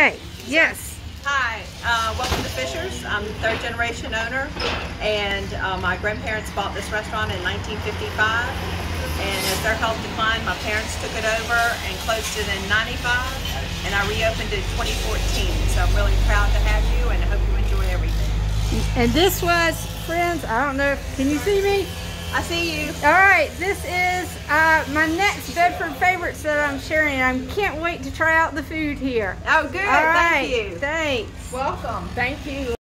Hey, yes. Hi, uh, welcome to Fisher's. I'm third generation owner and uh, my grandparents bought this restaurant in 1955 and as their health declined my parents took it over and closed it in 95 and I reopened it in 2014 so I'm really proud to have you and I hope you enjoy everything. And this was, friends, I don't know, can you see me? I see you. All right, this is uh, my next Bedford favorites that I'm sharing. I can't wait to try out the food here. Oh good, All right, thank you. Thanks. Welcome. Thank you.